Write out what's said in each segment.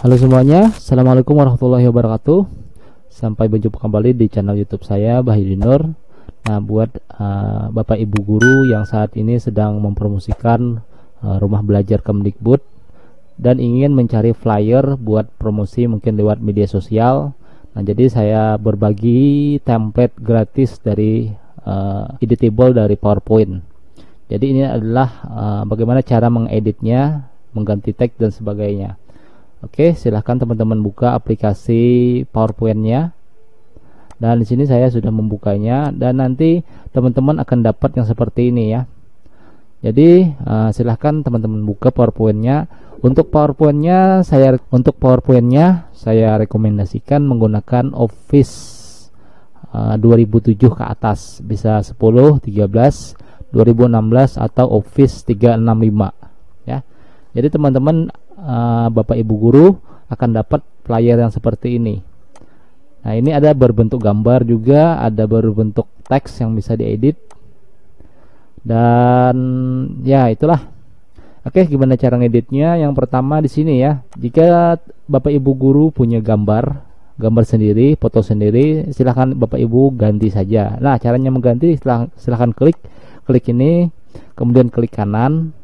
Halo semuanya, Assalamualaikum warahmatullahi wabarakatuh. Sampai berjumpa kembali di channel youtube saya Bahidinur Nah buat uh, Bapak Ibu Guru yang saat ini sedang mempromosikan uh, rumah belajar Kemdikbud Dan ingin mencari flyer buat promosi mungkin lewat media sosial. Nah jadi saya berbagi template gratis dari uh, editable dari PowerPoint. Jadi ini adalah uh, bagaimana cara mengeditnya, mengganti teks dan sebagainya Oke, silahkan teman-teman buka aplikasi PowerPoint-nya. Dan di sini saya sudah membukanya dan nanti teman-teman akan dapat yang seperti ini ya. Jadi uh, silahkan teman-teman buka PowerPoint-nya. Untuk PowerPoint-nya saya untuk PowerPoint-nya saya rekomendasikan menggunakan Office uh, 2007 ke atas, bisa 10, 13, 2016 atau Office 365 ya. Jadi teman-teman uh, Bapak Ibu guru akan dapat flyer yang seperti ini. Nah, ini ada berbentuk gambar juga, ada berbentuk teks yang bisa diedit. Dan ya, itulah. Oke, gimana cara ngeditnya? Yang pertama di sini ya. Jika Bapak Ibu guru punya gambar, gambar sendiri, foto sendiri, silahkan Bapak Ibu ganti saja. Nah, caranya mengganti silahkan, silahkan klik klik ini, kemudian klik kanan,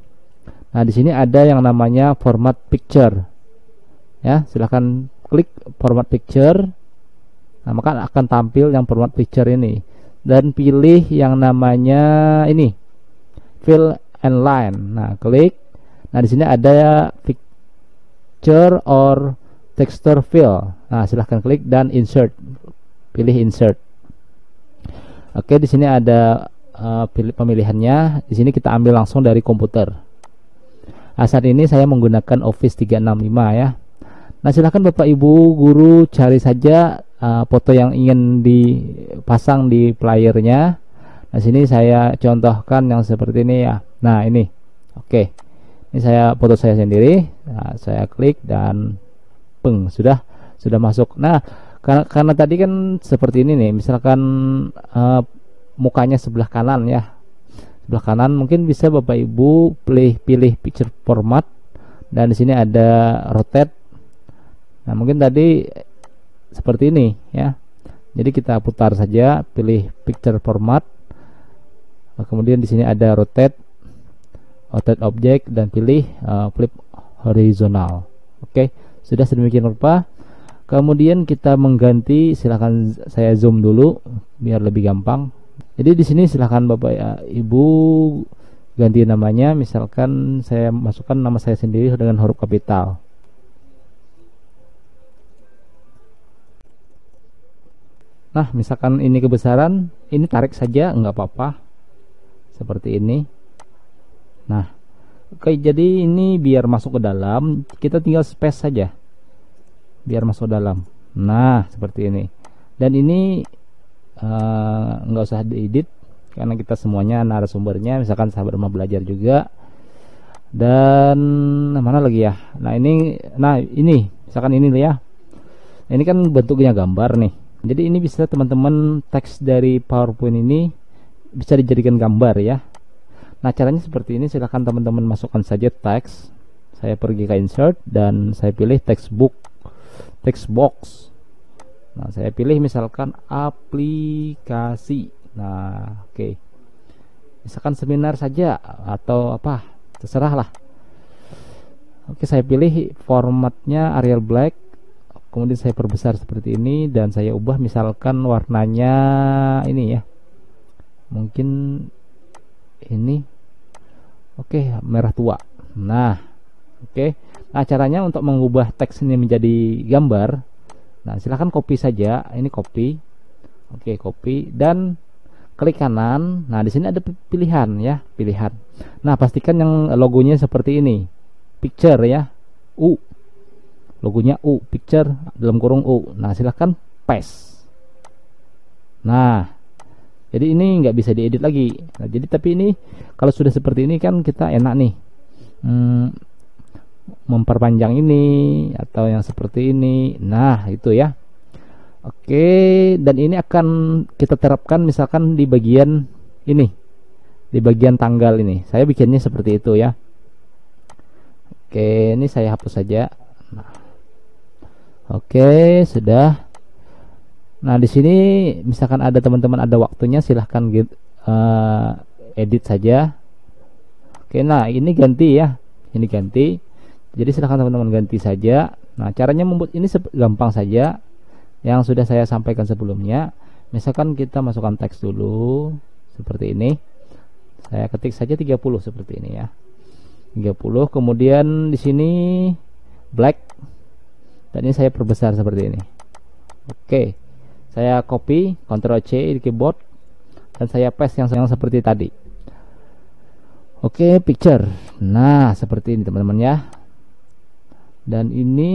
Nah, di sini ada yang namanya format picture. Ya, silahkan klik format picture. Nah, maka akan tampil yang format picture ini dan pilih yang namanya ini fill and line. Nah, klik. Nah, di sini ada picture or texture fill. Nah, silahkan klik dan insert. Pilih insert. Oke, di sini ada uh, pilih pemilihannya. Di sini kita ambil langsung dari komputer. Nah, saat ini saya menggunakan Office 365 ya. Nah, silahkan Bapak Ibu guru cari saja uh, foto yang ingin dipasang di playernya. Nah, sini saya contohkan yang seperti ini ya. Nah, ini. Oke. Ini saya foto saya sendiri. Nah, saya klik dan peng, sudah sudah masuk. Nah, karena, karena tadi kan seperti ini nih, misalkan uh, mukanya sebelah kanan ya sebelah kanan mungkin bisa Bapak Ibu pilih pilih picture format. Dan di sini ada rotate. Nah mungkin tadi seperti ini ya. Jadi kita putar saja pilih picture format. Kemudian di sini ada rotate rotate object dan pilih uh, flip horizontal. Oke sudah sedemikian rupa. Kemudian kita mengganti silahkan saya zoom dulu biar lebih gampang jadi di sini silahkan Bapak ya, Ibu ganti namanya, misalkan saya masukkan nama saya sendiri dengan huruf kapital. Nah, misalkan ini kebesaran, ini tarik saja, nggak apa-apa. Seperti ini. Nah, oke jadi ini biar masuk ke dalam, kita tinggal space saja. Biar masuk ke dalam. Nah, seperti ini. Dan ini nggak uh, usah diedit karena kita semuanya narasumbernya misalkan sahabat rumah belajar juga. Dan mana lagi ya? Nah ini nah ini misalkan ini ya. Ini kan bentuknya gambar nih. Jadi ini bisa teman-teman teks dari powerpoint ini bisa dijadikan gambar ya. Nah caranya seperti ini. Silahkan teman-teman masukkan saja teks. Saya pergi ke insert dan saya pilih textbook text box Nah, saya pilih misalkan aplikasi. Nah, oke. Okay. Misalkan seminar saja atau apa, terserah lah. Oke, saya pilih formatnya Arial Black. Kemudian saya perbesar seperti ini dan saya ubah misalkan warnanya ini ya. Mungkin ini. Oke, merah tua. Nah, oke. Nah, caranya untuk mengubah teks ini menjadi gambar Nah, silahkan copy saja. Ini copy. Oke, copy dan klik kanan. Nah, di sini ada pilihan ya, pilihan. Nah, pastikan yang logonya seperti ini. Picture ya. U. Logonya U, picture dalam kurung U. Nah, silahkan paste. Nah, jadi ini nggak bisa diedit lagi. Nah, jadi tapi ini kalau sudah seperti ini kan kita enak nih. Hmm, memperpanjang ini atau yang seperti ini nah itu ya oke dan ini akan kita terapkan misalkan di bagian ini di bagian tanggal ini saya bikinnya seperti itu ya oke ini saya hapus saja nah Oke, sudah. Nah, di sini misalkan ada teman-teman ada waktunya silahkan get, uh, edit saja. Oke, nah ini ganti ya. Ini ganti. Jadi silahkan teman-teman ganti saja. Nah, caranya membuat ini gampang saja. Yang sudah saya sampaikan sebelumnya. Misalkan kita masukkan teks dulu seperti ini. Saya ketik saja 30 seperti ini ya. 30 kemudian di sini black dan ini saya perbesar seperti ini. Oke saya copy Ctrl C di keyboard dan saya paste yang, yang seperti tadi oke picture nah seperti ini teman-teman ya dan ini,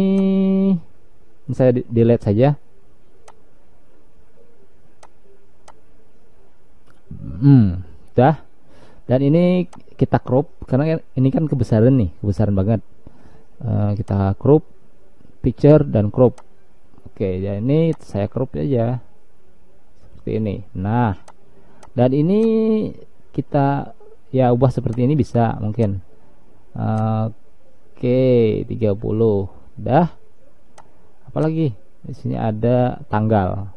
saya delete saja hmm dah dan ini kita crop karena ini kan kebesaran nih kebesaran banget uh, kita crop picture dan crop Oke, ya ini saya crop aja. Seperti ini. Nah, dan ini kita ya ubah seperti ini bisa mungkin. Oke, 30. Dah. Apalagi? Di sini ada tanggal.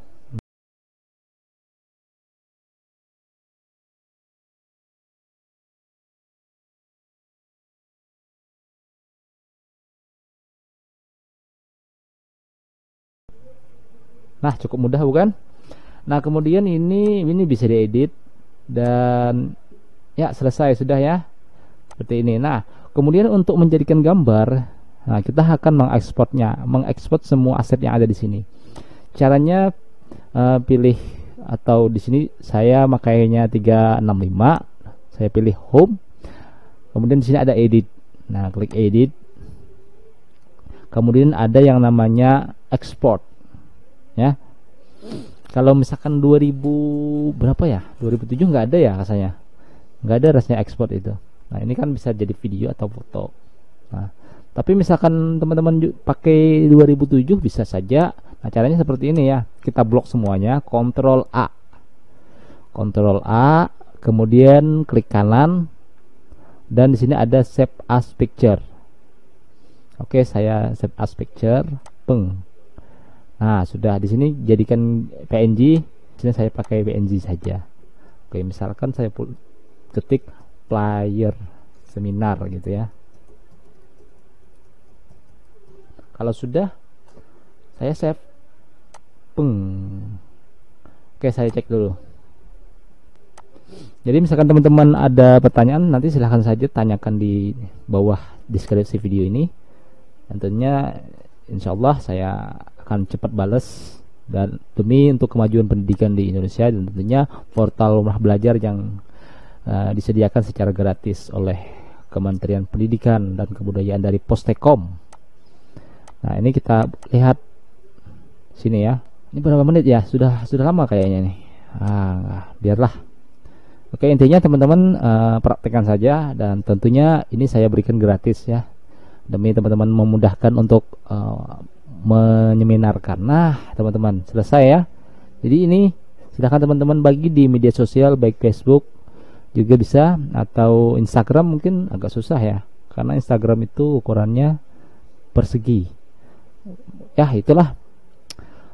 Nah, cukup mudah bukan? Nah, kemudian ini ini bisa diedit dan ya selesai sudah ya. Seperti ini. Nah, kemudian untuk menjadikan gambar, nah kita akan mengekspornya, mengekspor semua aset yang ada di sini. Caranya uh, pilih atau di sini saya makainya 365. Saya pilih home. Kemudian di sini ada edit. Nah, klik edit. Kemudian ada yang namanya export ya kalau misalkan 2000 berapa ya 2007 nggak ada ya rasanya nggak ada rasanya ekspor itu nah ini kan bisa jadi video atau foto. Nah tapi misalkan teman-teman pakai 2007 bisa saja. Nah caranya seperti ini ya. Kita blok semuanya Ctrl A. Ctrl A kemudian klik kanan dan di sini ada save as picture. Oke saya save as picture. Peng. Nah, sudah di sini jadikan PNG. Sini saya pakai PNG saja. Oke, misalkan saya ketik player seminar gitu ya. Kalau sudah saya save. Peng. Oke, saya cek dulu. Jadi misalkan teman-teman ada pertanyaan nanti silahkan saja tanyakan di bawah deskripsi video ini. Tentunya insya Allah saya akan cepat balas dan demi untuk kemajuan pendidikan di Indonesia dan tentunya portal rumah belajar yang uh, disediakan secara gratis oleh Kementerian Pendidikan dan Kebudayaan dari Postekom. Nah ini kita lihat sini ya. Ini berapa menit ya? Sudah sudah lama kayaknya nih. Ah, biarlah. Oke intinya teman-teman uh, praktekkan saja dan tentunya ini saya berikan gratis ya demi teman-teman memudahkan untuk uh, menyeminarkan. Nah, teman-teman, selesai ya. Jadi ini silahkan teman-teman bagi di media sosial baik Facebook juga bisa atau Instagram mungkin agak susah ya. Karena Instagram itu ukurannya persegi. Ya, itulah.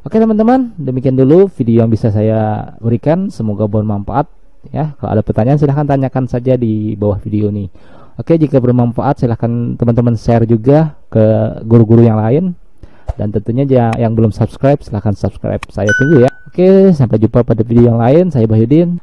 Oke, teman-teman, demikian dulu video yang bisa saya berikan. Semoga bermanfaat ya. Kalau ada pertanyaan silahkan tanyakan saja di bawah video ini. Oke, jika bermanfaat silahkan teman-teman share juga ke guru-guru yang lain dan tentunya yang belum subscribe silahkan subscribe saya tunggu ya oke sampai jumpa pada video yang lain saya Bahyudin